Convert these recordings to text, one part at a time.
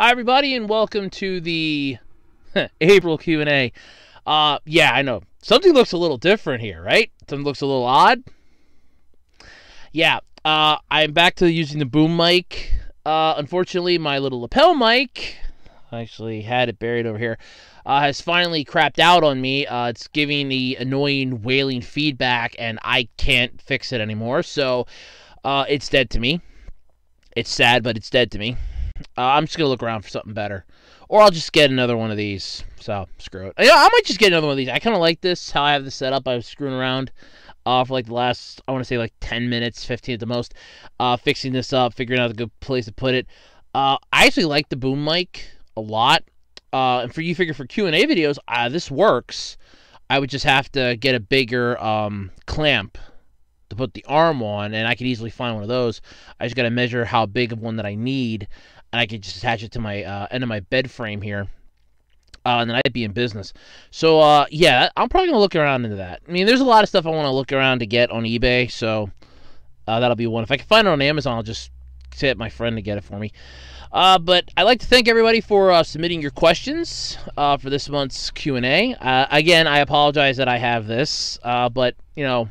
Hi, everybody, and welcome to the April Q and A. Uh, yeah, I know something looks a little different here, right? Something looks a little odd. Yeah, uh, I'm back to using the boom mic. Uh, unfortunately, my little lapel mic, I actually had it buried over here, uh, has finally crapped out on me. Uh, it's giving the annoying wailing feedback, and I can't fix it anymore. So uh, it's dead to me. It's sad, but it's dead to me. Uh, I'm just gonna look around for something better, or I'll just get another one of these. So screw it. I might just get another one of these. I kind of like this how I have this set up. I was screwing around uh, for like the last I want to say like 10 minutes, 15 at the most, uh, fixing this up, figuring out a good place to put it. Uh, I actually like the boom mic a lot. Uh, and for you figure for Q&A videos, uh, this works. I would just have to get a bigger um, clamp to put the arm on, and I could easily find one of those. I just got to measure how big of one that I need, and I could just attach it to my uh, end of my bed frame here. Uh, and then I'd be in business. So uh, yeah, I'm probably gonna look around into that. I mean, there's a lot of stuff I want to look around to get on eBay, so uh, that'll be one. If I can find it on Amazon, I'll just hit my friend to get it for me. Uh, but I'd like to thank everybody for uh, submitting your questions uh, for this month's Q&A. Uh, again, I apologize that I have this, but, you know,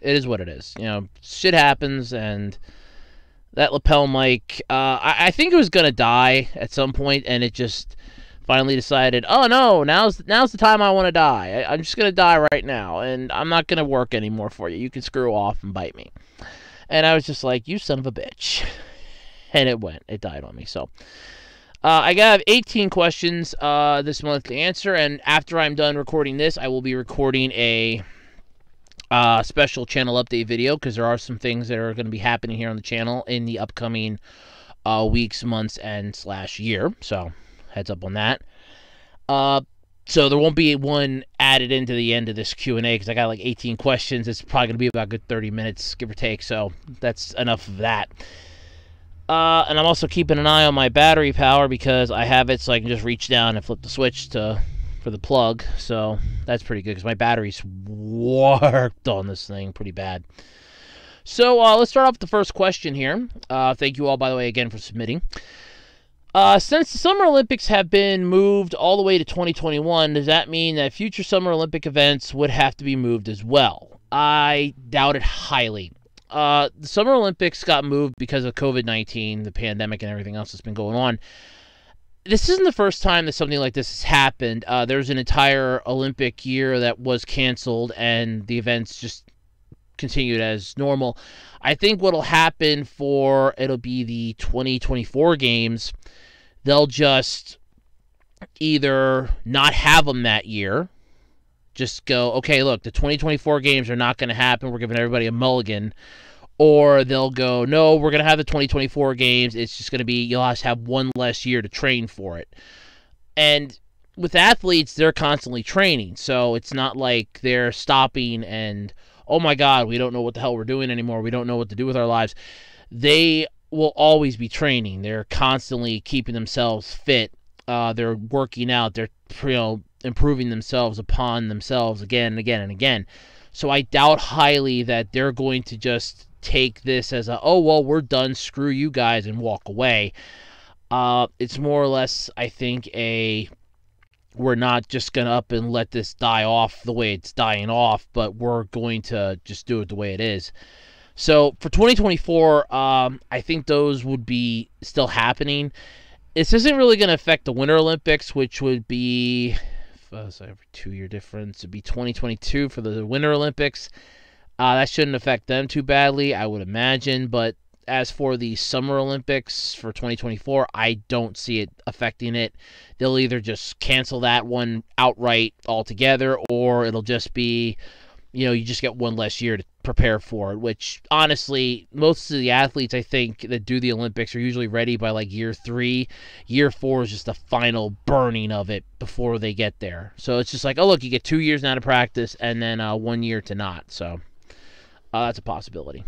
it is what it is. You know, shit happens, and that lapel mic, uh, I, I think it was going to die at some point, and it just finally decided, oh no, now's now's the time I want to die. I, am just gonna die right now, and I'm not gonna work anymore for you. You can screw off and bite me. And I was just like, you son of a bitch. And it went. It died on me. So uh, I got 18 questions uh, this month to answer, and after I'm done recording this, I will be recording a uh, special channel update video because there are some things that are going to be happening here on the channel in the upcoming uh, weeks, months, and slash year. So heads up on that. Uh, so there won't be one added into the end of this Q&A because I got like 18 questions. It's probably going to be about good 30 minutes, give or take. So that's enough of that. Uh, and I'm also keeping an eye on my battery power because I have it so I can just reach down and flip the switch to for the plug. So that's pretty good because my battery's warped on this thing pretty bad. So uh, let's start off with the first question here. Uh, thank you all, by the way, again for submitting. Uh, since the Summer Olympics have been moved all the way to 2021, does that mean that future Summer Olympic events would have to be moved as well? I doubt it highly. Uh, the Summer Olympics got moved because of COVID 19, the pandemic, and everything else that's been going on. This isn't the first time that something like this has happened. Uh, there was an entire Olympic year that was canceled, and the events just continued as normal. I think what'll happen for it'll be the 2024 games they'll just either not have them that year, just go, okay, look, the 2024 games are not going to happen. We're giving everybody a mulligan. Or they'll go, no, we're going to have the 2024 games. It's just going to be, you'll have to have one less year to train for it. And with athletes, they're constantly training. So it's not like they're stopping and, oh my God, we don't know what the hell we're doing anymore. We don't know what to do with our lives. They will always be training. They're constantly keeping themselves fit. Uh, they're working out. They're you know improving themselves upon themselves again and again and again. So I doubt highly that they're going to just take this as a oh well we're done screw you guys and walk away. Uh, it's more or less I think a we're not just gonna up and let this die off the way it's dying off, but we're going to just do it the way it is. So for 2024, um, I think those would be still happening. This isn't really going to affect the Winter Olympics, which would be uh, so every two year difference. It'd be 2022 for the Winter Olympics. Uh, that shouldn't affect them too badly, I would imagine. But as for the Summer Olympics for 2024, I don't see it affecting it. They'll either just cancel that one outright altogether, or it'll just be you know, you just get one less year to prepare for it, which honestly, most of the athletes I think that do the Olympics are usually ready by like year three. Year four is just the final burning of it before they get there. So it's just like, oh, look, you get two years now to practice and then uh, one year to not. So uh, that's a possibility.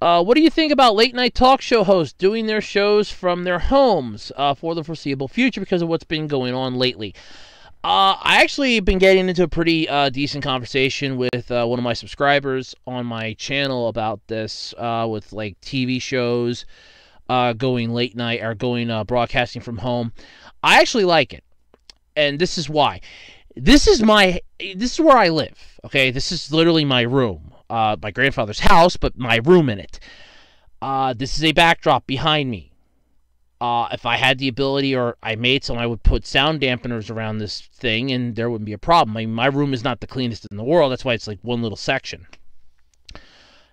Uh, what do you think about late night talk show hosts doing their shows from their homes uh, for the foreseeable future because of what's been going on lately? Uh, I actually have been getting into a pretty uh, decent conversation with uh, one of my subscribers on my channel about this, uh, with like TV shows uh, going late night or going uh, broadcasting from home. I actually like it, and this is why. This is my this is where I live. Okay, this is literally my room, uh, my grandfather's house, but my room in it. Uh, this is a backdrop behind me. Uh, if I had the ability or I made some, I would put sound dampeners around this thing and there wouldn't be a problem. I mean, my room is not the cleanest in the world. That's why it's like one little section.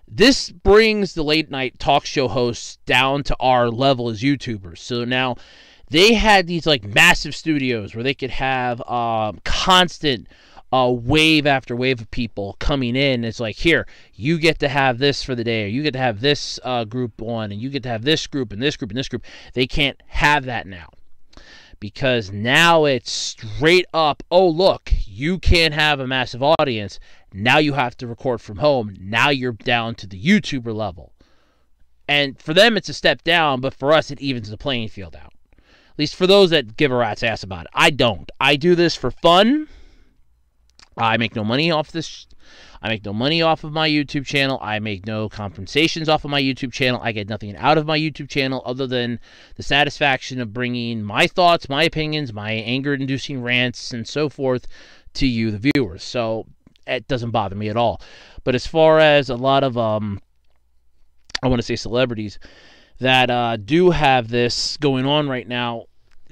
This brings the late night talk show hosts down to our level as YouTubers. So now they had these like massive studios where they could have um, constant uh, wave after wave of people coming in. It's like, here, you get to have this for the day, or you get to have this uh, group on, and you get to have this group, and this group, and this group. They can't have that now. Because now it's straight up, oh, look, you can't have a massive audience. Now you have to record from home. Now you're down to the YouTuber level. And for them, it's a step down, but for us, it evens the playing field out. At least for those that give a rat's ass about it. I don't. I do this for fun I make no money off this. I make no money off of my YouTube channel. I make no compensations off of my YouTube channel. I get nothing out of my YouTube channel other than the satisfaction of bringing my thoughts, my opinions, my anger inducing rants, and so forth to you, the viewers. So it doesn't bother me at all. But as far as a lot of, um, I want to say celebrities that uh, do have this going on right now,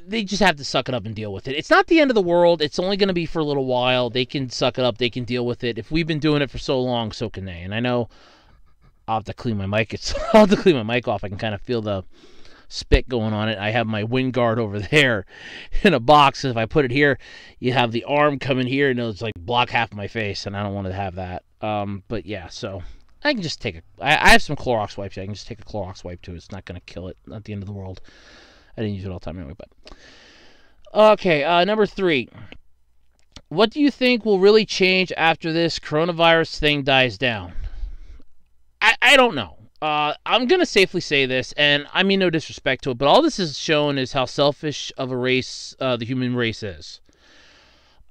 they just have to suck it up and deal with it. It's not the end of the world. It's only going to be for a little while. They can suck it up. They can deal with it. If we've been doing it for so long, so can they. And I know I'll have to clean my mic. It's I'll have to clean my mic off. I can kind of feel the spit going on it. I have my wind guard over there in a box. If I put it here, you have the arm coming here and it's like block half my face, and I don't want to have that. Um, but yeah, so I can just take a. I, I have some Clorox wipes. I can just take a Clorox wipe too. It's not going to kill it. Not the end of the world. I didn't use it all the time anyway, but. Okay, uh, number three. What do you think will really change after this coronavirus thing dies down? I, I don't know. Uh, I'm going to safely say this, and I mean no disrespect to it, but all this is shown is how selfish of a race uh, the human race is.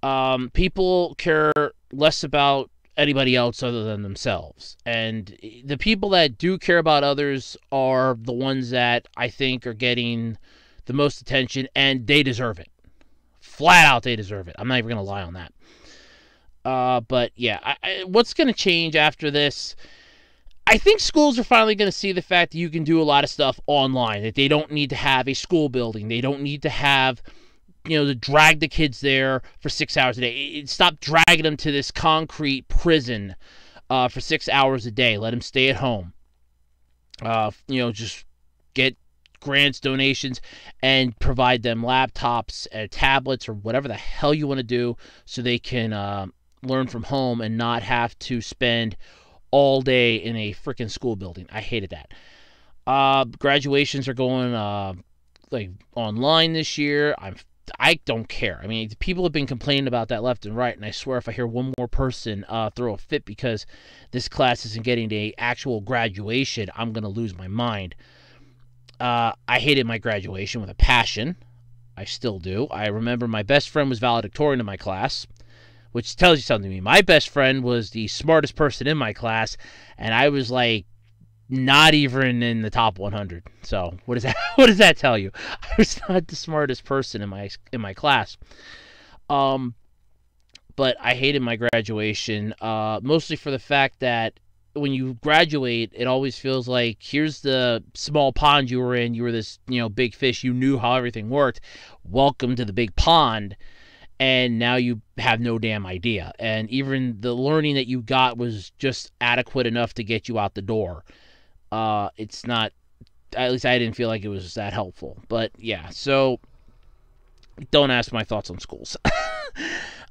Um, people care less about anybody else other than themselves. And the people that do care about others are the ones that I think are getting the most attention, and they deserve it. Flat out, they deserve it. I'm not even going to lie on that. Uh, but yeah, I, I, what's going to change after this? I think schools are finally going to see the fact that you can do a lot of stuff online, that they don't need to have a school building. They don't need to have you know, to drag the kids there for six hours a day. Stop dragging them to this concrete prison uh, for six hours a day. Let them stay at home. Uh, you know, just get grants, donations, and provide them laptops, and tablets, or whatever the hell you want to do so they can uh, learn from home and not have to spend all day in a freaking school building. I hated that. Uh, graduations are going uh, like online this year. I'm I don't care. I mean, people have been complaining about that left and right, and I swear if I hear one more person uh, throw a fit because this class isn't getting a actual graduation, I'm gonna lose my mind. Uh, I hated my graduation with a passion. I still do. I remember my best friend was valedictorian in my class, which tells you something to me. My best friend was the smartest person in my class, and I was like not even in the top 100. So what does that what does that tell you? I was not the smartest person in my in my class. Um, but I hated my graduation, uh, mostly for the fact that when you graduate, it always feels like here's the small pond you were in. You were this, you know, big fish. You knew how everything worked. Welcome to the big pond. And now you have no damn idea. And even the learning that you got was just adequate enough to get you out the door. Uh, it's not, at least I didn't feel like it was that helpful. But yeah, so don't ask my thoughts on schools.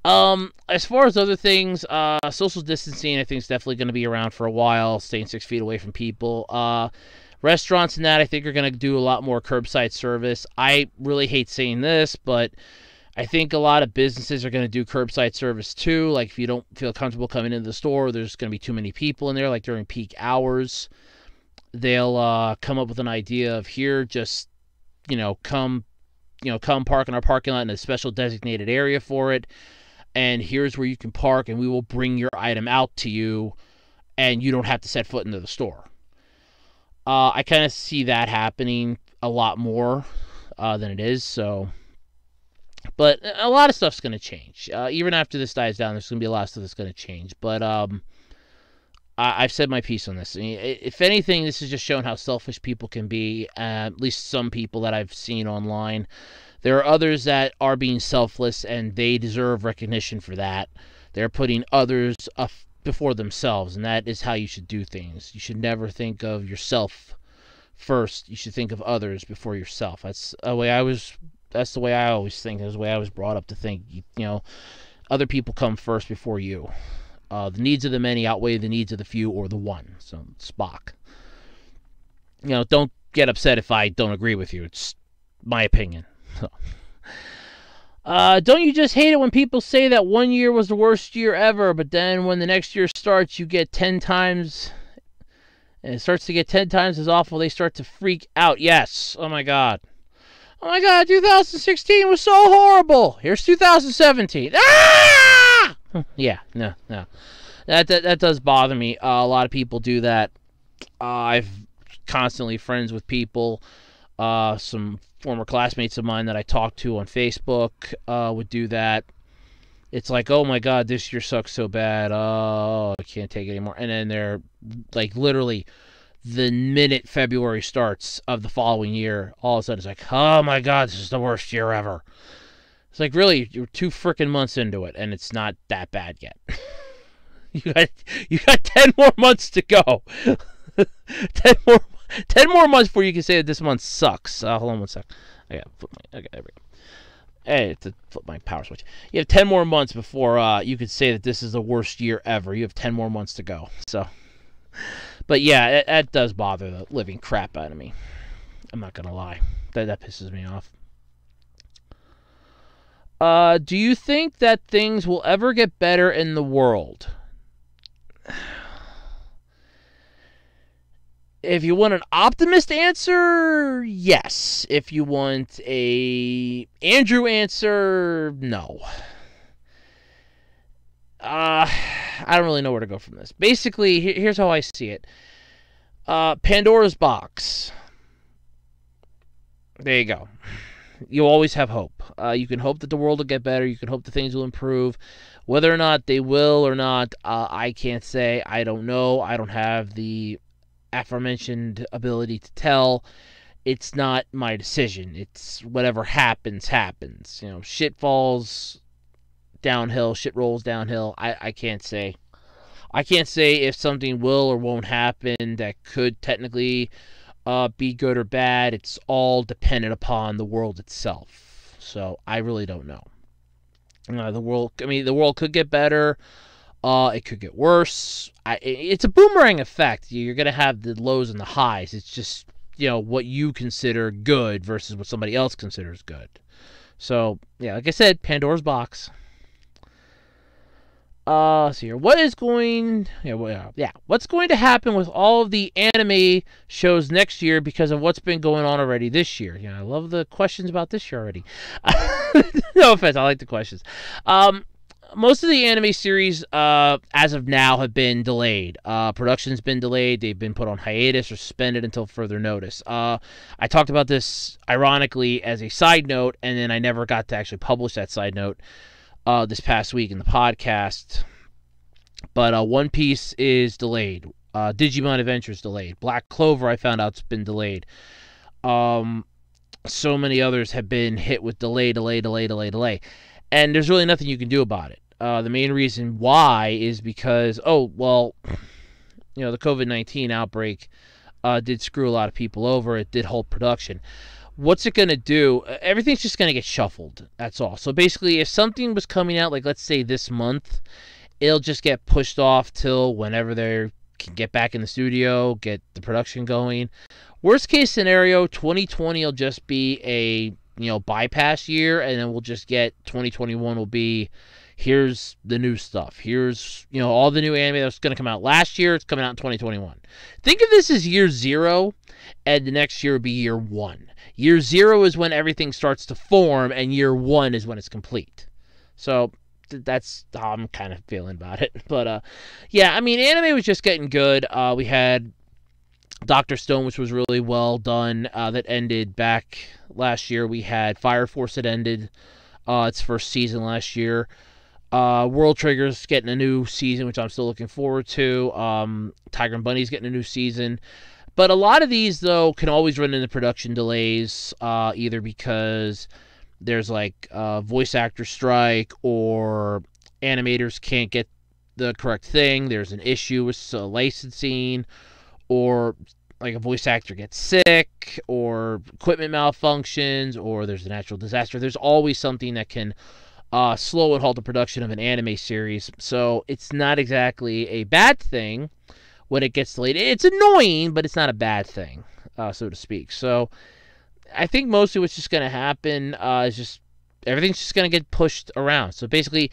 Um, as far as other things, uh, social distancing, I think is definitely going to be around for a while. Staying six feet away from people. Uh, restaurants and that I think are going to do a lot more curbside service. I really hate saying this, but I think a lot of businesses are going to do curbside service too. Like if you don't feel comfortable coming into the store, there's going to be too many people in there. Like during peak hours, they'll uh, come up with an idea of here, just you know, come, you know, come park in our parking lot in a special designated area for it and here's where you can park and we will bring your item out to you and you don't have to set foot into the store. Uh, I kind of see that happening a lot more uh, than it is. So, but a lot of stuff's going to change. Uh, even after this dies down, there's going to be a lot of stuff that's going to change. But um, I- have said my piece on this. I mean, if anything, this has just shown how selfish people can be. at least some people that I've seen online. There are others that are being selfless, and they deserve recognition for that. They're putting others up before themselves, and that is how you should do things. You should never think of yourself first. You should think of others before yourself. That's the way I was. That's the way I always think. That's the way I was brought up to think. You, you know, other people come first before you. Uh, the needs of the many outweigh the needs of the few or the one. So Spock. You know, don't get upset if I don't agree with you. It's my opinion. Uh, don't you just hate it when people say that one year was the worst year ever, but then when the next year starts, you get 10 times, and it starts to get 10 times as awful, they start to freak out. Yes. Oh my God. Oh my God, 2016 was so horrible. Here's 2017. Ah! yeah, no, no. That, that, that does bother me. Uh, a lot of people do that. Uh, I've constantly friends with people, uh, some former classmates of mine that I talked to on Facebook uh, would do that. It's like, oh my god, this year sucks so bad. Oh, I can't take it anymore. And then they're like, literally, the minute February starts of the following year, all of a sudden it's like, oh my god, this is the worst year ever. It's like, really, you're two freaking months into it, and it's not that bad yet. you got you got ten more months to go. ten more ten more months before you can say that this month sucks. Uh, hold on one sec. I got flip my. Okay, there we go. Hey, to flip my power switch. You have ten more months before uh, you could say that this is the worst year ever. You have ten more months to go. So, but yeah, it, that does bother the living crap out of me. I'm not gonna lie. That that pisses me off. Uh, do you think that things will ever get better in the world? If you want an optimist answer, yes. If you want a Andrew answer, no. Uh, I don't really know where to go from this. Basically, here's how I see it. Uh, Pandora's box. There you go. You always have hope. Uh, you can hope that the world will get better. You can hope that things will improve. Whether or not they will or not, uh, I can't say. I don't know. I don't have the aforementioned ability to tell. It's not my decision. It's whatever happens, happens. You know, shit falls downhill, shit rolls downhill. I, I can't say. I can't say if something will or won't happen that could technically uh, be good or bad. It's all dependent upon the world itself. So I really don't know. Uh, the world, I mean, the world could get better. Uh, it could get worse. I, it's a boomerang effect. You're going to have the lows and the highs. It's just, you know, what you consider good versus what somebody else considers good. So, yeah, like I said, Pandora's box. Uh, see here. What is going? Yeah, well, yeah. What's going to happen with all of the anime shows next year because of what's been going on already this year? Yeah, I love the questions about this year already. no offense, I like the questions. Um, most of the anime series, uh, as of now, have been delayed. Uh, production's been delayed. They've been put on hiatus or suspended until further notice. Uh, I talked about this ironically as a side note, and then I never got to actually publish that side note uh, this past week in the podcast. But uh, One Piece is delayed. Uh, Digimon Adventure is delayed. Black Clover, I found out, has been delayed. Um, so many others have been hit with delay, delay, delay, delay, delay and there's really nothing you can do about it. Uh, the main reason why is because, oh, well, you know, the COVID 19 outbreak uh, did screw a lot of people over. It did hold production. What's it going to do? Everything's just going to get shuffled. That's all. So basically, if something was coming out, like let's say this month, it'll just get pushed off till whenever they can get back in the studio, get the production going. Worst case scenario, 2020 will just be a you know bypass year, and then we'll just get 2021 will be here's the new stuff. Here's you know all the new anime that's going to come out last year. It's coming out in 2021. Think of this as year zero, and the next year will be year one. Year zero is when everything starts to form, and year one is when it's complete. So that's how I'm kind of feeling about it. But uh, yeah, I mean, anime was just getting good. Uh, we had Doctor Stone, which was really well done, uh, that ended back last year. We had Fire Force that ended uh, its first season last year. Uh, World Trigger's getting a new season, which I'm still looking forward to. Um, Tiger and Bunny's getting a new season. But a lot of these, though, can always run into production delays, uh, either because there's like a voice actor strike or animators can't get the correct thing. There's an issue with uh, licensing, or like a voice actor gets sick, or equipment malfunctions, or there's a natural disaster. There's always something that can uh, slow and halt the production of an anime series. So it's not exactly a bad thing when it gets delayed. It's annoying, but it's not a bad thing, uh, so to speak. So I think mostly what's just going to happen uh, is just everything's just going to get pushed around. So basically,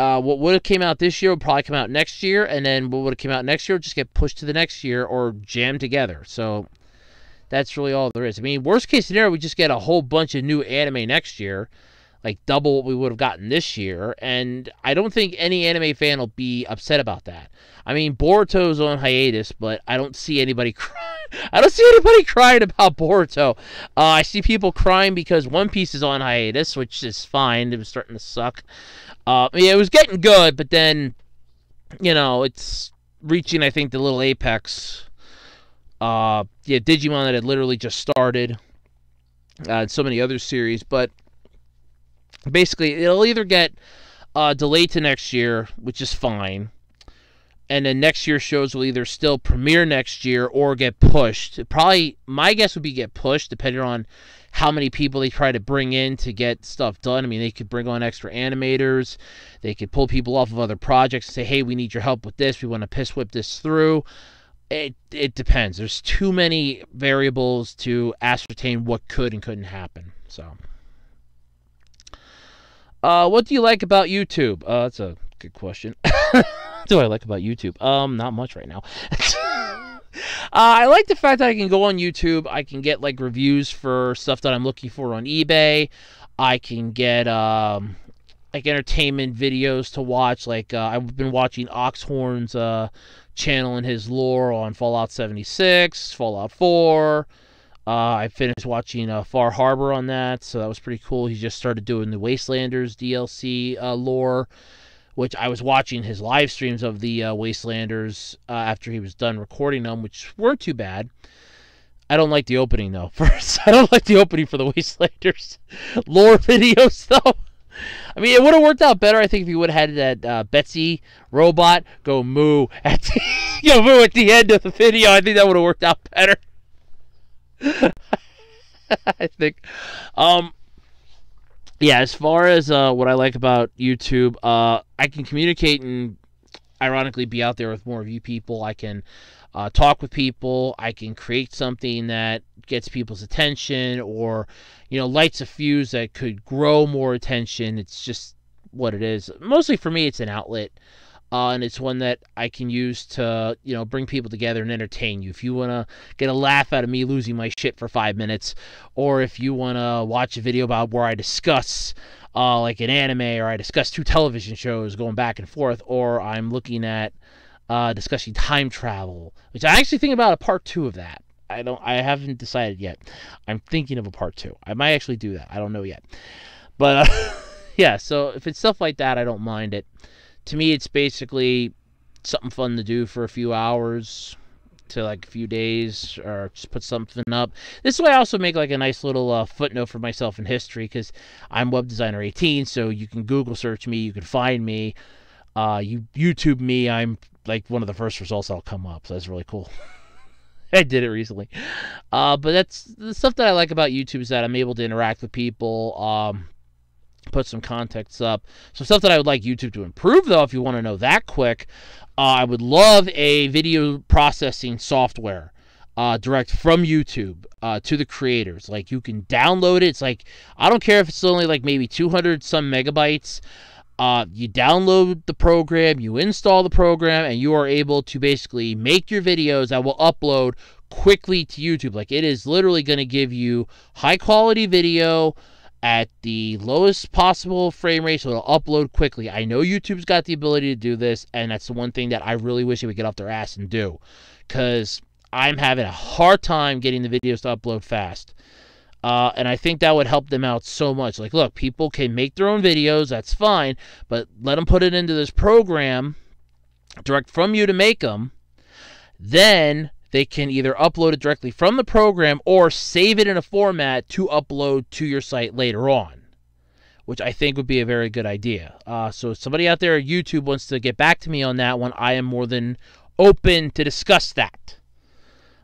uh, what would have came out this year would probably come out next year, and then what would have came out next year would just get pushed to the next year or jammed together. So that's really all there is. I mean, worst case scenario, we just get a whole bunch of new anime next year like double what we would have gotten this year. And I don't think any anime fan will be upset about that. I mean, Boruto's on hiatus, but I don't see anybody crying. I don't see anybody crying about Boruto. Uh, I see people crying because One Piece is on hiatus, which is fine. It was starting to suck. Uh, yeah, it was getting good, but then, you know, it's reaching, I think, the little apex. Uh, yeah, Digimon that had literally just started. Uh, and so many other series, but basically it'll either get uh, delayed to next year, which is fine, and then next year's shows will either still premiere next year or get pushed. Probably my guess would be get pushed, depending on how many people they try to bring in to get stuff done. I mean, they could bring on extra animators, they could pull people off of other projects and say, "Hey, we need your help with this. We want to piss whip this through." It it depends. There's too many variables to ascertain what could and couldn't happen. So. Uh, what do you like about YouTube? Uh, that's a good question. What do I like about YouTube? Um, not much right now. uh, I like the fact that I can go on YouTube. I can get like reviews for stuff that I'm looking for on eBay. I can get um, like entertainment videos to watch. Like uh, I've been watching Oxhorn's uh, channel and his lore on Fallout 76, Fallout 4. Uh, I finished watching uh, Far Harbor on that, so that was pretty cool. He just started doing the Wastelanders DLC uh, lore, which I was watching his live streams of the uh, Wastelanders uh, after he was done recording them, which weren't too bad. I don't like the opening though. First, I don't like the opening for the Wastelanders lore videos though. I mean, it would have worked out better, I think, if you would have had that uh, Betsy robot go moo at the, you know, moo at the end of the video. I think that would have worked out better. I think. Um, yeah, as far as uh, what I like about YouTube, uh, I can communicate and ironically be out there with more of you people. I can uh, talk with people. I can create something that gets people's attention or, you know, lights a fuse that could grow more attention. It's just what it is. Mostly for me, it's an outlet uh, and it's one that I can use to, you know, bring people together and entertain you. If you want to get a laugh out of me losing my shit for five minutes, or if you want to watch a video about where I discuss, uh, like an anime, or I discuss two television shows going back and forth, or I'm looking at uh, discussing time travel, which I actually think about a part two of that. I don't. I haven't decided yet. I'm thinking of a part two. I might actually do that. I don't know yet. But yeah, so if it's stuff like that, I don't mind it to me, it's basically something fun to do for a few hours to like a few days or just put something up. This way I also make like a nice little uh, footnote for myself in history because I'm web designer 18 so you can Google search me, you can find me, uh, you YouTube me, I'm like one of the first results that'll come up. So that's really cool. I did it recently. Uh, but that's the stuff that I like about YouTube is that I'm able to interact with people. Um, put some context up. Some stuff that I would like YouTube to improve, though, if you want to know that quick, uh, I would love a video processing software. Uh, direct from YouTube uh, to the creators. Like you can download it. It's like I don't care if it's only like maybe 200 some megabytes. Uh, you download the program, you install the program, and you are able to basically make your videos that will upload quickly to YouTube. Like it is literally going to give you high quality video at the lowest possible frame rate so it'll upload quickly. I know YouTube's got the ability to do this, and that's the one thing that I really wish they would get off their ass and do. Because I'm having a hard time getting the videos to upload fast. Uh, and I think that would help them out so much. Like, look, people can make their own videos, that's fine, but let them put it into this program direct from you to make them. Then they can either upload it directly from the program or save it in a format to upload to your site later on, which I think would be a very good idea. Uh, so, if somebody out there at YouTube wants to get back to me on that one, I am more than open to discuss that.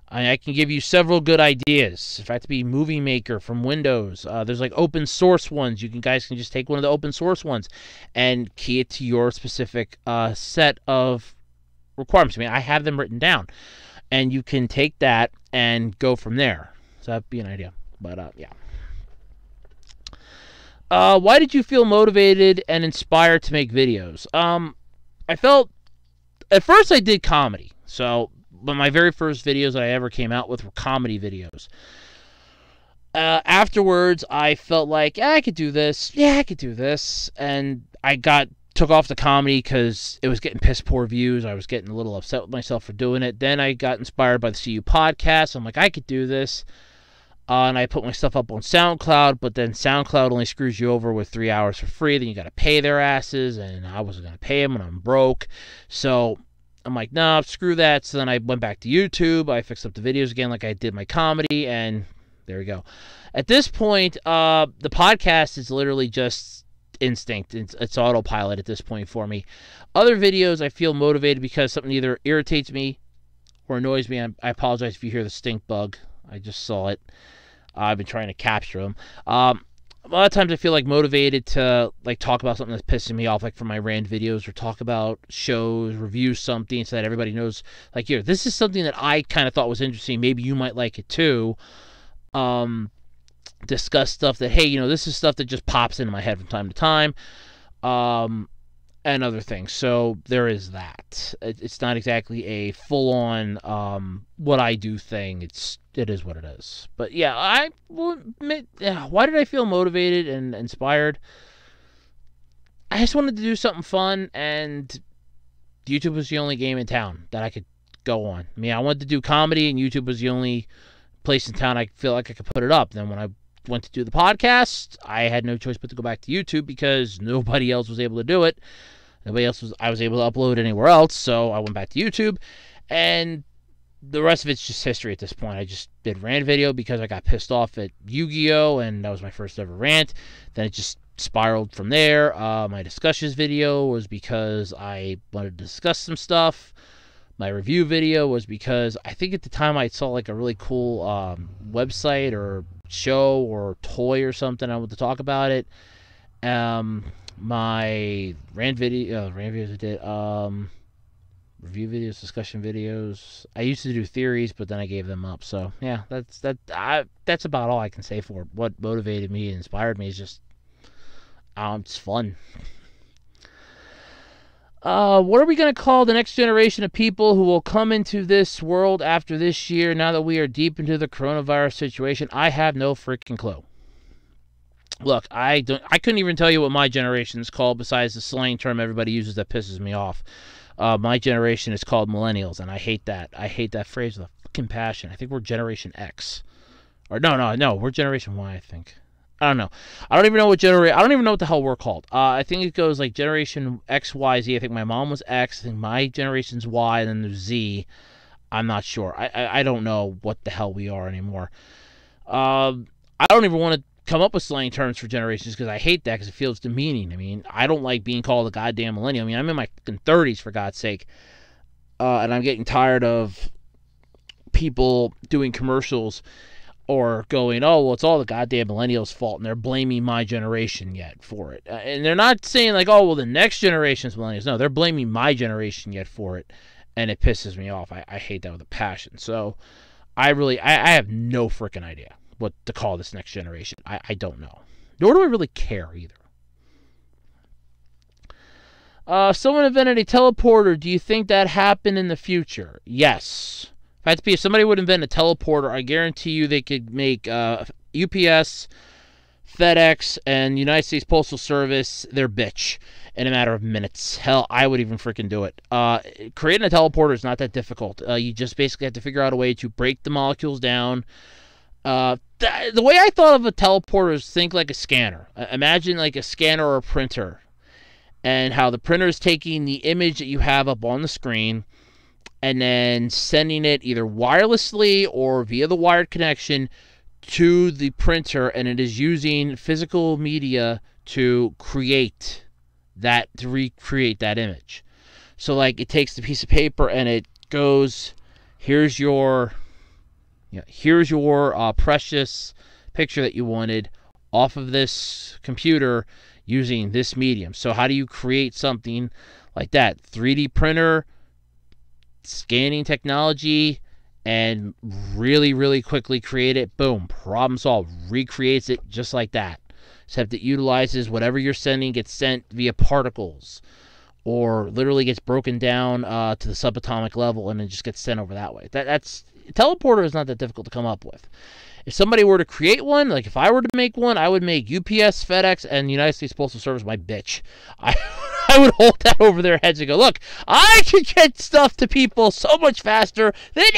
I, I can give you several good ideas. If I have to be Movie Maker from Windows, uh, there's like open source ones. You can guys can just take one of the open source ones and key it to your specific uh, set of requirements. I mean, I have them written down, and you can take that and go from there. So that'd be an idea. But uh, yeah. Uh, why did you feel motivated and inspired to make videos? Um, I felt at first I did comedy, so but my very first videos that I ever came out with were comedy videos. Uh, afterwards, I felt like yeah, I could do this. Yeah, I could do this, and I got took off the comedy because it was getting piss poor views. I was getting a little upset with myself for doing it. Then I got inspired by the CU podcast. I'm like, I could do this. Uh, and I put my stuff up on SoundCloud, but then SoundCloud only screws you over with three hours for free. Then you got to pay their asses, and I wasn't going to pay them, and I'm broke. So I'm like, nah, screw that. So then I went back to YouTube. I fixed up the videos again like I did my comedy, and there we go. At this point, uh, the podcast is literally just instinct. It's, it's autopilot at this point for me. Other videos, I feel motivated because something either irritates me or annoys me. I, I apologize if you hear the stink bug. I just saw it. I've been trying to capture them. Um, a lot of times I feel like motivated to like talk about something that's pissing me off, like for my rand videos, or talk about shows, review something, so that everybody knows, like, here, this is something that I kind of thought was interesting. Maybe you might like it too. Um, discuss stuff that, hey, you know, this is stuff that just pops into my head from time to time. Um, and other things. So there is that. It's not exactly a full-on um, what I do thing. It's it is what it is. But yeah, I why did I feel motivated and inspired? I just wanted to do something fun, and YouTube was the only game in town that I could go on. I mean, I wanted to do comedy, and YouTube was the only place in town I feel like I could put it up. Then when I went to do the podcast, I had no choice but to go back to YouTube because nobody else was able to do it. Nobody else was I was able to upload anywhere else, so I went back to YouTube and the rest of it's just history at this point. I just did rant video because I got pissed off at Yu-Gi-Oh and that was my first ever rant. Then it just spiraled from there. Uh, my discussions video was because I wanted to discuss some stuff. My review video was because I think at the time I saw like a really cool um, website or show or toy or something. I want to talk about it. Um, my rant video, uh, rant videos I did, um, review videos, discussion videos. I used to do theories, but then I gave them up. So yeah, that's that. I, that's about all I can say for what motivated me and inspired me. Is just, um, it's fun. Uh, what are we going to call the next generation of people who will come into this world after this year now that we are deep into the coronavirus situation? I have no freaking clue. Look, I don't. I couldn't even tell you what my generation is called besides the slang term everybody uses that pisses me off. Uh, my generation is called millennials, and I hate that. I hate that phrase with a fucking passion. I think we're Generation X, or no, no, no, we're Generation Y. I think. I don't know. I don't even know what generation. I don't even know what the hell we're called. Uh, I think it goes like Generation X, Y, Z. I think my mom was X. I think my generation's Y, and then there's Z. I'm not sure. I I, I don't know what the hell we are anymore. Um, I don't even want to come up with slang terms for generations because I hate that because it feels demeaning. I mean, I don't like being called a goddamn millennial. I mean, I'm in my 30s for God's sake, uh, and I'm getting tired of people doing commercials or going, "Oh, well, it's all the goddamn millennials' fault," and they're blaming my generation yet for it. Uh, and they're not saying like, "Oh, well, the next generation's millennials." No, they're blaming my generation yet for it, and it pisses me off. I, I hate that with a passion. So, I really, I, I have no freaking idea what to call this next generation. I, I don't know. Nor do I really care either. Uh, someone invented a teleporter. Do you think that happened in the future? Yes. If I had to be, if somebody would invent a teleporter, I guarantee you they could make uh, UPS, FedEx, and United States Postal Service their bitch. in a matter of minutes. Hell, I would even freaking do it. Uh, creating a teleporter is not that difficult. Uh, you just basically have to figure out a way to break the molecules down. Uh, th- the way I thought of a teleporter is think like a scanner. Uh, imagine like a scanner or a printer, and how the printer is taking the image that you have up on the screen and then sending it either wirelessly or via the wired connection to the printer, and it is using physical media to create that to recreate that image. So like it takes the piece of paper and it goes, here's your, you know, here's your uh, precious picture that you wanted off of this computer using this medium. So how do you create something like that? 3D printer, scanning technology, and really, really quickly create it. Boom, problem solved. Recreates it just like that except it utilizes whatever you're sending gets sent via particles or literally gets broken down uh, to the subatomic level and then just gets sent over that way. That, that's teleporter is not that difficult to come up with. If somebody were to create one, like if I were to make one, I would make UPS, FedEx, and United States Postal Service my bitch. I, I would hold that over their heads and go, look, I can get stuff to people so much faster than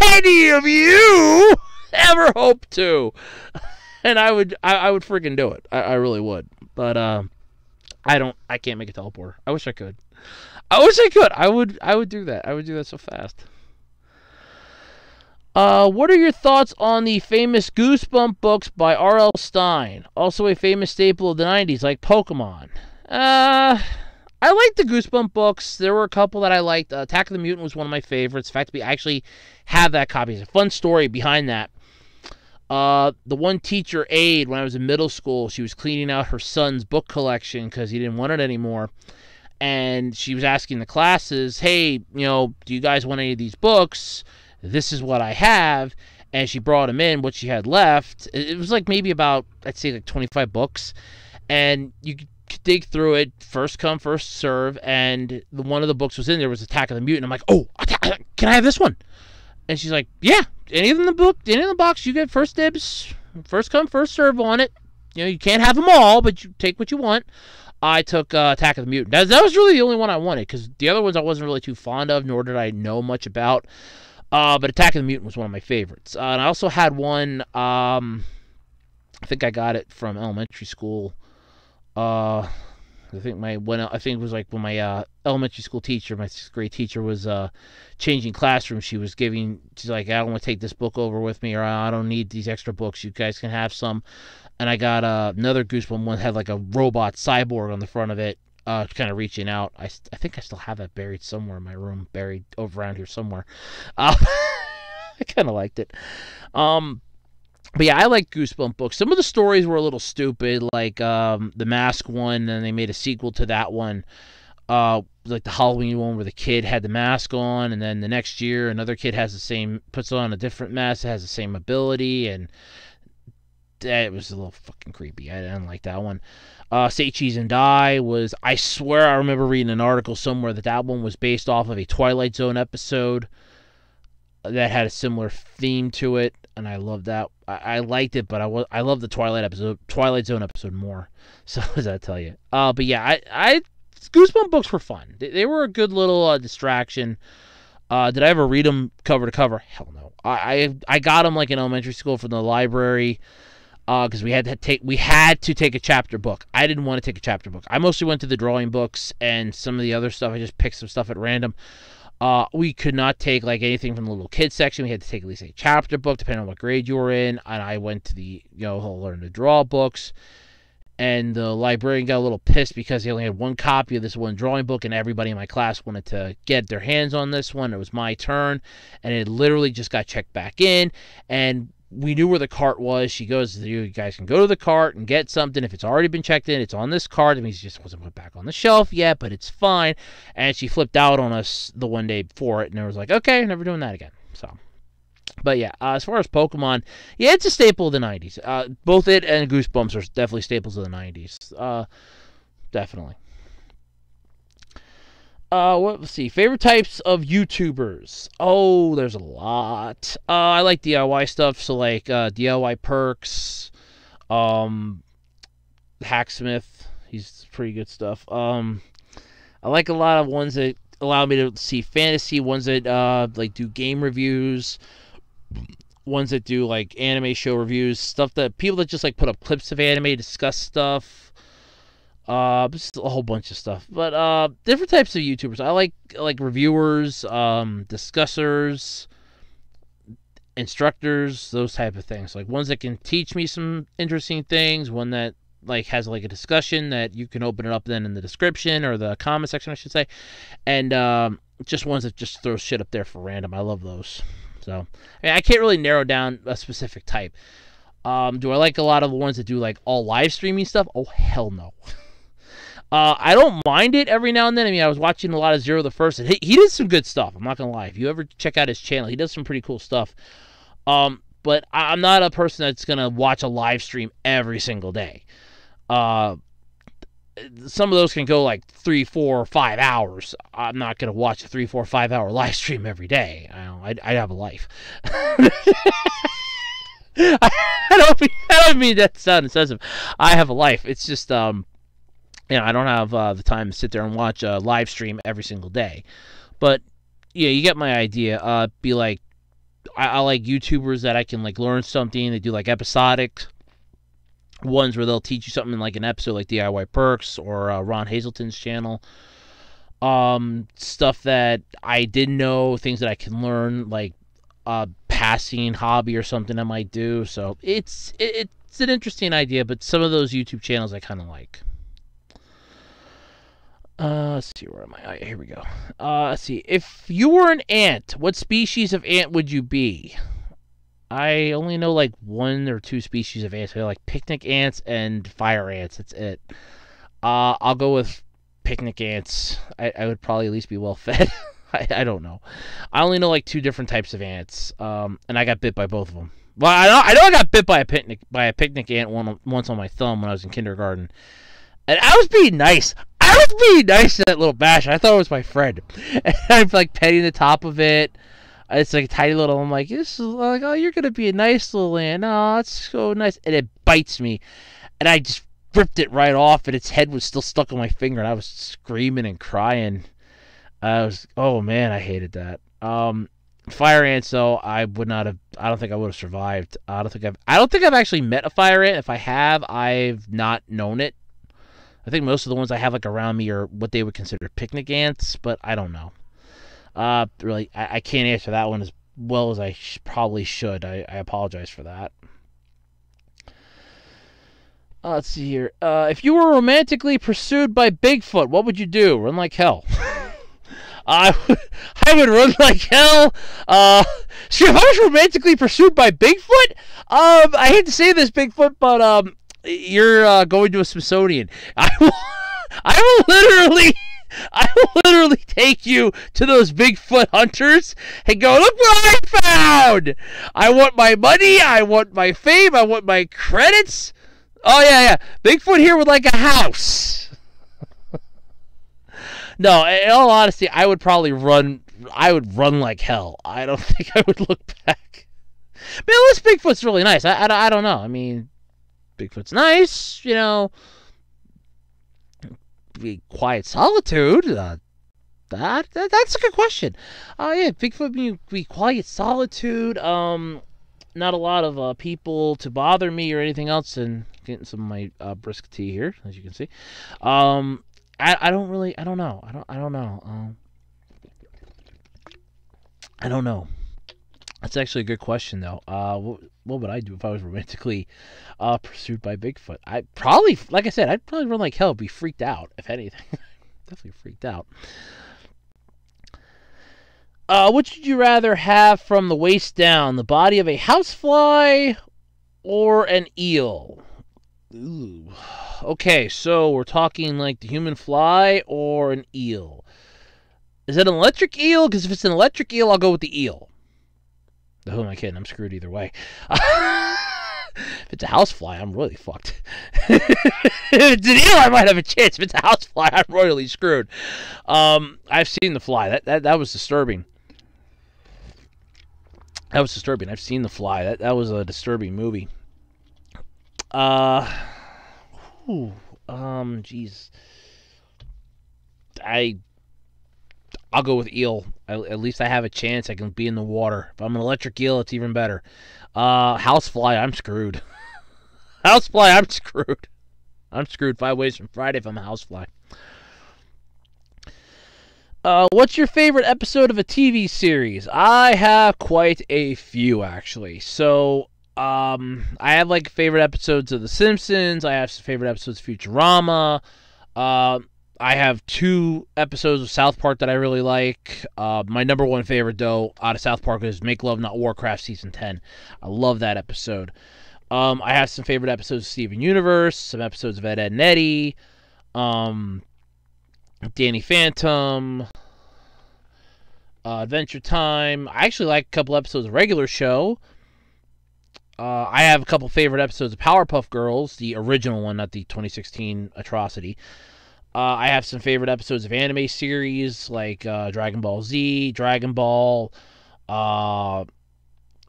any of you ever hope to. and I would I, I would freaking do it. I, I really would. But um, I don't. I can't make a teleporter. I wish I could. I wish I could. I would. I would do that. I would do that so fast. Uh, what are your thoughts on the famous Goosebump books by R.L. Stine, Also a famous staple of the 90s, like Pokemon. Uh, I liked the Goosebump books. There were a couple that I liked. Uh, Attack of the Mutant was one of my favorites. In fact, we actually have that copy. It's a fun story behind that. Uh, the one teacher aide when I was in middle school, she was cleaning out her son's book collection because he didn't want it anymore. And she was asking the classes, hey, you know, do you guys want any of these books? This is what I have. And she brought him in, what she had left. It was like maybe about, I'd say like 25 books. And you could dig through it, first come, first serve. And the one of the books was in there was Attack of the Mutant. I'm like, oh, can I have this one? And she's like, yeah, any in the book, any in the box, you get first dibs, first come, first serve on it. You know, you can't have them all, but you take what you want. I took uh, Attack of the Mutant. That, that was really the only one I wanted because the other ones I wasn't really too fond of, nor did I know much about. Uh, but Attack of the Mutant was one of my favorites. Uh, and I also had one. Um, I think I got it from elementary school. Uh, I think my when I think it was like when my uh, elementary school teacher, my sixth grade teacher, was uh, changing classrooms. She was giving, she's like, I don't want to take this book over with me, or I don't need these extra books. You guys can have some. And I got uh, another Goosebump one had like a robot cyborg on the front of it, uh, kind of reaching out. I, I think I still have that buried somewhere in my room, buried over around here somewhere. Uh, I kind of liked it. Um, but yeah, I like Goosebump books. Some of the stories were a little stupid, like um, the Mask one, and they made a sequel to that one. Uh, like the Halloween one where the kid had the mask on, and then the next year another kid has the same, puts on a different mask, has the same ability, and that was a little fucking creepy. I didn't like that one. Uh, Say Cheese and Die was, I swear I remember reading an article somewhere that that one was based off of a Twilight Zone episode that had a similar theme to it and I loved that. I, I liked it, but I was I love the Twilight episode, Twilight Zone episode more. So what does that tell you? Uh, but yeah, I I Goosebump books were fun. They, they were a good little uh, distraction. Uh, did I ever read them cover to cover? Hell no. I I, I got them like in elementary school from the library because uh, we had to take we had to take a chapter book. I didn't want to take a chapter book. I mostly went to the drawing books and some of the other stuff. I just picked some stuff at random. Uh, we could not take like anything from the little kids section. We had to take at least a chapter book, depending on what grade you were in. And I went to the you know learn to draw books. And the librarian got a little pissed because he only had one copy of this one drawing book, and everybody in my class wanted to get their hands on this one. It was my turn, and it literally just got checked back in. And we knew where the cart was. She goes, You guys can go to the cart and get something. If it's already been checked in, it's on this cart. It means it just wasn't put back on the shelf yet, but it's fine. And she flipped out on us the one day before it, and I was like, Okay, never doing that again. So. But yeah, uh, as far as Pokemon, yeah, it's a staple of the 90s. Uh, both it and Goosebumps are definitely staples of the 90s. Uh, definitely. Uh, what, let's see. Favorite types of YouTubers. Oh, there's a lot. Uh, I like DIY stuff, so like uh, DIY perks, um, Hacksmith. He's pretty good stuff. Um, I like a lot of ones that allow me to see fantasy, ones that uh like do game reviews, ones that do like anime show reviews, stuff that people that just like put up clips of anime, discuss stuff. Uh, just a whole bunch of stuff. But uh, different types of YouTubers. I like like reviewers, um, discussers, instructors, those type of things. Like ones that can teach me some interesting things. One that like has like a discussion that you can open it up then in the description or the comment section, I should say, and um, just ones that just throw shit up there for random. I love those. So I, mean, I can't really narrow down a specific type. Um, do I like a lot of the ones that do like all live streaming stuff? Oh hell no. Uh, I don't mind it every now and then. I mean, I was watching a lot of Zero the First, and he, he did some good stuff. I'm not gonna lie. If you ever check out his channel, he does some pretty cool stuff. Um, but I, am not a person that's gonna watch a live stream every single day. Uh, some of those can go like three, four, five hours. I'm not gonna watch a three, four, five hour live stream every day. I I'd have a life. I don't mean I don't mean that sound excessive. I have a life. It's just um you know, I don't have uh, the time to sit there and watch a live stream every single day. But yeah, you get my idea. Uh, be like, I, I like YouTubers that I can like learn something. They do like episodic ones where they'll teach you something in like an episode, like DIY Perks or uh, Ron Hazelton's channel. Um, stuff that I didn't know, things that I can learn, like a passing hobby or something I might do. So it's it, it's an interesting idea, but some of those YouTube channels I kind of like. Uh, let's see, where am I? Oh, here we go. Uh, let's see. If you were an ant, what species of ant would you be? I only know like one or two species of ants. I like picnic ants and fire ants. That's it. Uh, I'll go with picnic ants. I, I would probably at least be well fed. I, I don't know. I only know like two different types of ants. Um, and I got bit by both of them. Well, I know I know I got bit by a picnic by a picnic ant one once on my thumb when I was in kindergarten. And I was being nice. I was being nice to that little bash. I thought it was my friend. And I'm like petting the top of it. It's like a tiny little. I'm like, this is like, oh, you're gonna be a nice little ant. Oh, it's so nice. And it bites me, and I just ripped it right off, and its head was still stuck on my finger, and I was screaming and crying. I was, oh man, I hated that. Um, fire ants, though, I would not have. I don't think I would have survived. I don't think I've. I don't think I've actually met a fire ant. If I have, I've not known it. I think most of the ones I have like around me are what they would consider picnic ants, but I don't know. Uh, really, I, I can't answer that one as well as I sh- probably should. I, I apologize for that. Uh, let's see here. Uh, if you were romantically pursued by Bigfoot, what would you do? Run like hell. I, I would run like hell. Uh, see, if I was romantically pursued by Bigfoot, um, I hate to say this, Bigfoot, but um, you're uh, going to a Smithsonian. I will, I will literally, I will literally take you to those Bigfoot hunters and go, look what I found. I want my money. I want my fame. I want my credits. Oh yeah, yeah. Bigfoot here would like a house. no, in all honesty, I would probably run. I would run like hell. I don't think I would look back. But this Bigfoot's really nice. I, I, I don't know. I mean, Bigfoot's nice, you know. Be quiet solitude. Uh, that, that that's a good question. Uh, yeah, Bigfoot be, be quiet solitude. Um, not a lot of uh, people to bother me or anything else, and getting some of my uh, brisk tea here, as you can see. Um, I, I don't really I don't know I don't I don't know. Um, I don't know. That's actually a good question, though. Uh, what, would I do if I was romantically uh, pursued by Bigfoot? I probably, like I said, I'd probably run like hell, be freaked out, if anything. Definitely freaked out. Uh, which would you rather have from the waist down, the body of a housefly or an eel? Ooh. Okay, so we're talking like the human fly or an eel. Is it an electric eel? Because if it's an electric eel, I'll go with the eel. Who am I kidding? I'm screwed either way. if it's a housefly, I'm really fucked. if it's an eel, I might have a chance. If it's a housefly, I'm royally screwed. Um, I've seen the fly. That that that was disturbing. That was disturbing. I've seen the fly. That that was a disturbing movie. Uh, whew, Um, jeez. I I'll go with eel. I, at least I have a chance. I can be in the water. If I'm an electric eel, it's even better. Uh, housefly, I'm screwed. housefly, I'm screwed. I'm screwed five ways from Friday if I'm a housefly. Uh, what's your favorite episode of a TV series? I have quite a few actually. So, um, I have like favorite episodes of The Simpsons. I have some favorite episodes of Futurama. Uh, I have two episodes of South Park that I really like. Uh, my number one favorite, though, out of South Park is Make Love Not Warcraft season ten. I love that episode. Um, I have some favorite episodes of Steven Universe, some episodes of Ed, Edd n Eddy, um, Danny Phantom, uh, Adventure Time. I actually like a couple episodes of Regular Show. Uh, I have a couple favorite episodes of Powerpuff Girls, the original one, not the 2016 atrocity. Uh, I have some favorite episodes of anime series like uh, Dragon Ball Z, Dragon Ball, uh,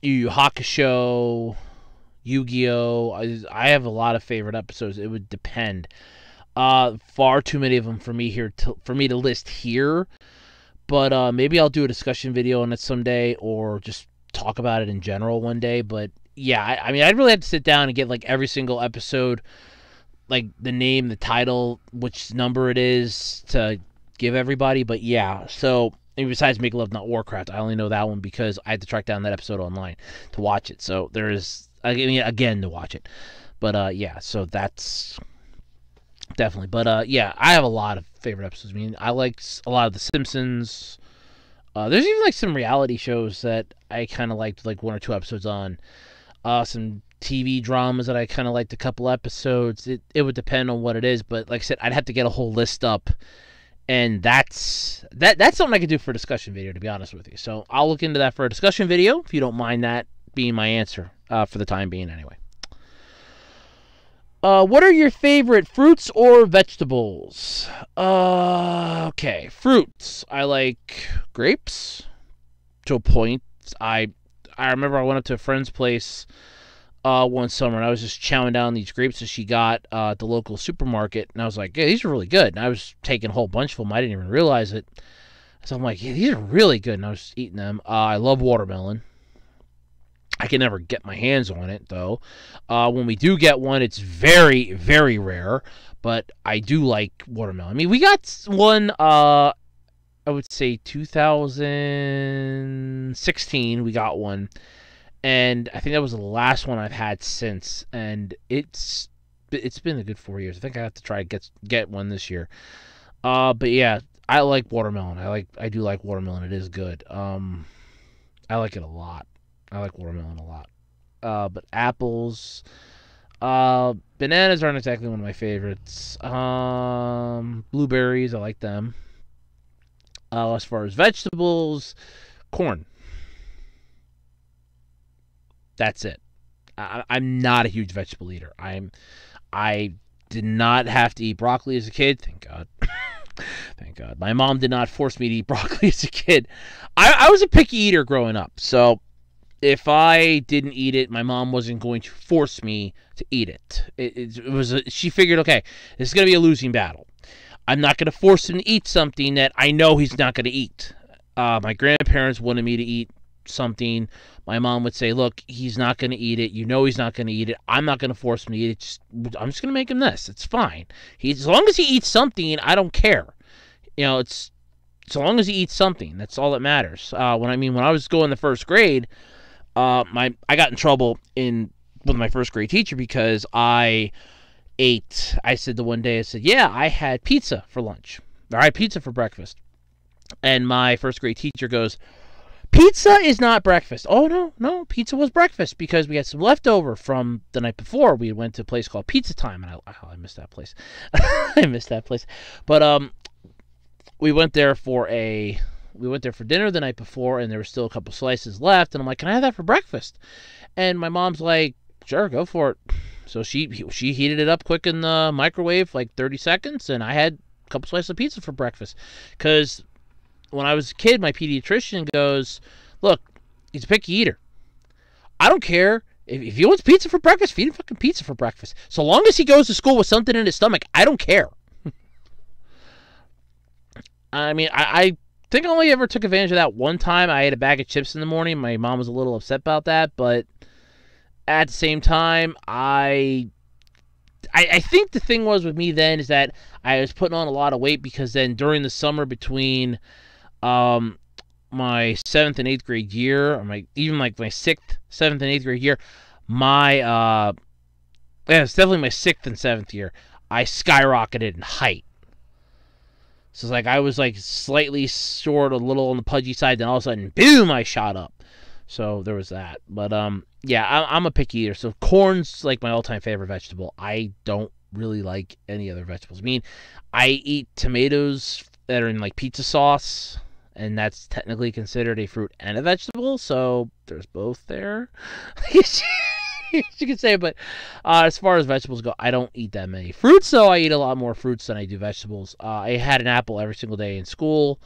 Yu Yu Hakusho, Yu Gi Oh! I, I have a lot of favorite episodes. It would depend. Uh, far too many of them for me here to, for me to list here. But uh, maybe I'll do a discussion video on it someday, or just talk about it in general one day. But yeah, I, I mean, I'd really have to sit down and get like every single episode like the name, the title, which number it is to give everybody. But yeah, so besides Make Love Not Warcraft, I only know that one because I had to track down that episode online to watch it. So there is, I mean, again to watch it. But uh, yeah, so that's definitely. But uh, yeah, I have a lot of favorite episodes. I mean, I like a lot of The Simpsons. Uh, there's even like some reality shows that I kind of liked, like one or two episodes on. Uh, some TV dramas that I kind of liked a couple episodes. It it would depend on what it is, but like I said, I'd have to get a whole list up, and that's that that's something I could do for a discussion video. To be honest with you, so I'll look into that for a discussion video if you don't mind that being my answer uh, for the time being, anyway. Uh, what are your favorite fruits or vegetables? Uh, okay, fruits. I like grapes to a point. I I remember I went up to a friend's place uh, one summer, and I was just chowing down these grapes that she got uh, at the local supermarket, and I was like, "Yeah, these are really good." And I was taking a whole bunch of them. I didn't even realize it. So I'm like, "Yeah, these are really good," and I was eating them. Uh, I love watermelon. I can never get my hands on it though. Uh, when we do get one, it's very, very rare. But I do like watermelon. I mean, we got one. Uh, I would say 2016. We got one and I think that was the last one I've had since, and it's it's been a good four years. I think I have to try to get get one this year. Uh, but yeah, I like watermelon. I like I do like watermelon. It is good. Um, I like it a lot. I like watermelon a lot. Uh, but apples, uh, bananas aren't exactly one of my favorites. Um, blueberries, I like them. Uh, as far as vegetables, corn. That's it. I, I'm not a huge vegetable eater. I'm I did not have to eat broccoli as a kid. Thank God. Thank God. My mom did not force me to eat broccoli as a kid. I, I was a picky eater growing up. So if I didn't eat it, my mom wasn't going to force me to eat it. It, it, it was a, she figured, okay, this is going to be a losing battle. I'm not going to force him to eat something that I know he's not going to eat. Uh, my grandparents wanted me to eat something, my mom would say, "Look, he's not going to eat it. You know he's not going to eat it. I'm not going to force him to eat it. Just, I'm just going to make him this. It's fine. He, as long as he eats something, I don't care. You know, it's so long as he eats something. That's all that matters. Uh, when I mean, when I was going to first grade, uh, my I got in trouble in with my first grade teacher because I ate. I said the one day I said, "Yeah, I had pizza for lunch. Or I had pizza for breakfast." And my first grade teacher goes, Pizza is not breakfast. Oh no, no, pizza was breakfast because we had some leftover from the night before. We went to a place called Pizza Time, and I, oh, I missed that place. I missed that place. But um, we went there for a we went there for dinner the night before, and there were still a couple slices left. And I'm like, "Can I have that for breakfast?" And my mom's like, "Sure, go for it." So she she heated it up quick in the microwave, like 30 seconds, and I had a couple slices of pizza for breakfast. Because when I was a kid, my pediatrician goes, "Look, he's a picky eater. I don't care If, if he wants pizza for breakfast, feed him fucking pizza for breakfast. So long as he goes to school with something in his stomach, I don't care. I mean, I, I think I only ever took advantage of that one time. I ate a bag of chips in the morning. My mom was a little upset about that, but at the same time, I, I, I think the thing was with me then is that I was putting on a lot of weight because then during the summer between, um, my seventh and eighth grade year, or my even like my sixth, seventh, and eighth grade year, my uh, yeah, it's definitely my sixth and seventh year. I skyrocketed in height. So it's like I was like slightly short, a little on the pudgy side, then all of a sudden, boom, I shot up. So there was that. But um, yeah, I, I'm a picky eater. So corn's like my all-time favorite vegetable. I don't really like any other vegetables. I mean, I eat tomatoes that are in like pizza sauce and that's technically considered a fruit and a vegetable, so there's both there. you could say, but uh, as far as vegetables go, I don't eat that many fruits. Though I eat a lot more fruits than I do vegetables. Uh, I had an apple every single day in school.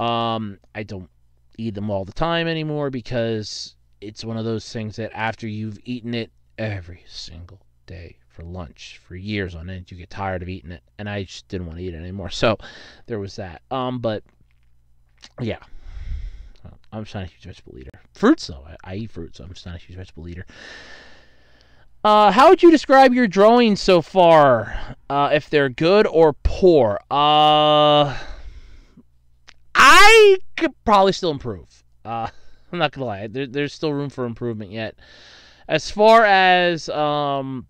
Um, I don't eat them all the time anymore because it's one of those things that after you've eaten it every single day for lunch for years on end, you get tired of eating it, and I just didn't want to eat it anymore. So there was that. Um, but yeah. I'm just not a huge vegetable eater. Fruits, though. I, I eat fruits, so I'm just not a huge vegetable eater. Uh, how would you describe your drawings so far? Uh, if they're good or poor? Uh, I could probably still improve. Uh, I'm not gonna lie. There, there's still room for improvement yet. As far as um,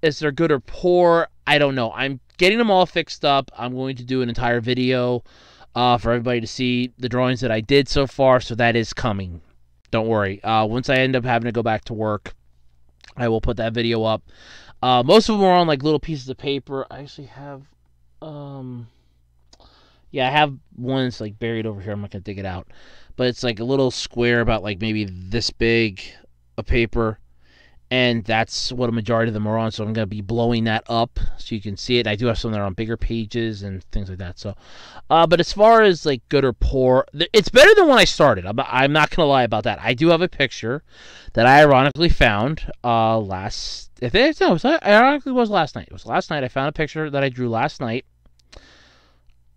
is they're good or poor? I don't know. I'm getting them all fixed up. I'm going to do an entire video uh, for everybody to see the drawings that I did so far. So that is coming. Don't worry. Uh, once I end up having to go back to work, I will put that video up. Uh, most of them are on like little pieces of paper. I actually have, um, yeah, I have ones like buried over here. I'm not gonna dig it out, but it's like a little square about like maybe this big a paper and that's what a majority of them are on. So I'm going to be blowing that up so you can see it. I do have some that are on bigger pages and things like that. So, uh, but as far as like good or poor, it's better than when I started. I'm, I'm not going to lie about that. I do have a picture that I ironically found uh, last. If it, no, it was, ironically was last night. It was last night. I found a picture that I drew last night.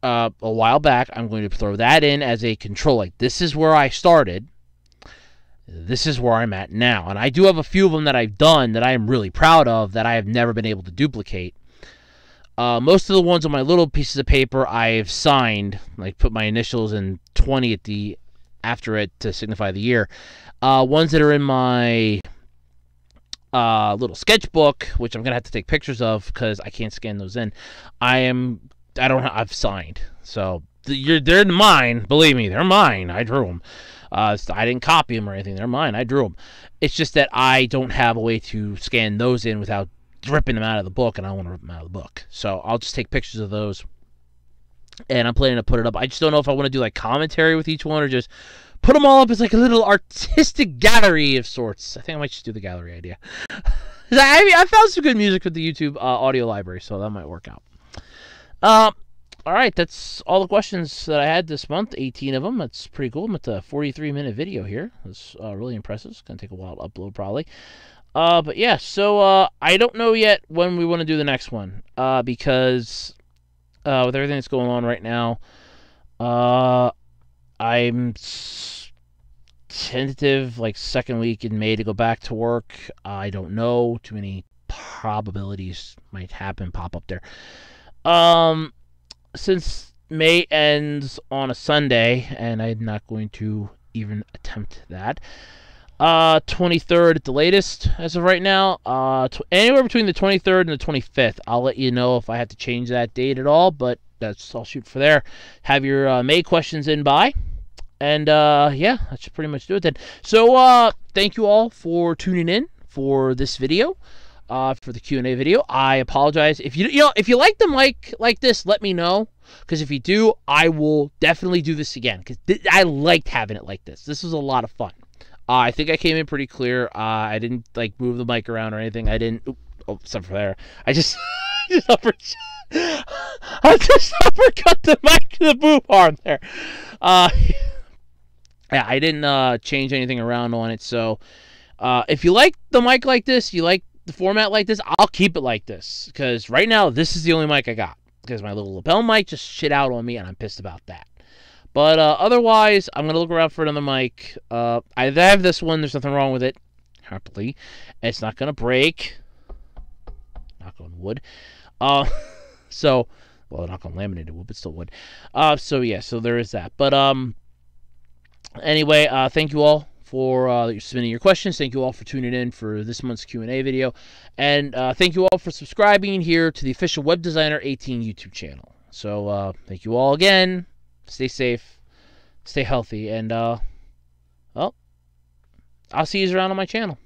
Uh, a while back, I'm going to throw that in as a control. Like this is where I started this is where I'm at now. And I do have a few of them that I've done that I am really proud of that I have never been able to duplicate. Uh, most of the ones on my little pieces of paper I've signed, like put my initials and 20 at the after it to signify the year. Uh, ones that are in my uh, little sketchbook, which I'm gonna have to take pictures of because I can't scan those in. I am I don't I've signed, so you're they're mine. Believe me, they're mine. I drew them. Uh, I didn't copy them or anything. They're mine. I drew them. It's just that I don't have a way to scan those in without ripping them out of the book, and I want to rip them out of the book. So I'll just take pictures of those, and I'm planning to put it up. I just don't know if I want to do like commentary with each one or just put them all up as like a little artistic gallery of sorts. I think I might just do the gallery idea. I, I found some good music with the YouTube uh, audio library, so that might work out. Uh, all right, that's all the questions that I had this month. 18 of them. That's pretty cool. I'm at the 43 minute video here. That's uh, really impressive. It's gonna take a while to upload probably. Uh, but yeah, so uh, I don't know yet when we want to do the next one. Uh, because uh, with everything that's going on right now, uh, I'm tentative like second week in May to go back to work. I don't know. Too many probabilities might happen pop up there. Um since May ends on a Sunday, and I'm not going to even attempt that. Uh, 23rd at the latest as of right now. Uh, anywhere between the 23rd and the 25th. I'll let you know if I have to change that date at all, but that's I'll shoot for there. Have your uh, May questions in by. And uh, yeah, that should pretty much do it then. So uh, thank you all for tuning in for this video uh, for the Q&A video. I apologize. If you you know if you like them like like this, let me know because if you do, I will definitely do this again cuz th- I liked having it like this. This was a lot of fun. Uh, I think I came in pretty clear. Uh, I didn't like move the mic around or anything. I didn't oop, oh, for there. I just just upper, I just uppercut the mic to the boom arm there. Uh, yeah, I didn't uh, change anything around on it, so Uh, if you like the mic like this, you like the format like this, I'll keep it like this because right now this is the only mic I got because my little lapel mic just shit out on me and I'm pissed about that. But uh, otherwise, I'm gonna look around for another mic. Uh, I have this one. There's nothing wrong with it. Happily, it's not gonna break. Knock on wood. Uh, so well, knock on laminated wood, but still wood. Uh, so yeah, so there is that. But um, anyway, uh, thank you all for uh, submitting your questions. Thank you all for tuning in for this month's Q&A video. And uh, thank you all for subscribing here to the official Web Designer 18 YouTube channel. So uh, thank you all again. Stay safe. Stay healthy. And, uh, well, I'll see you around on my channel.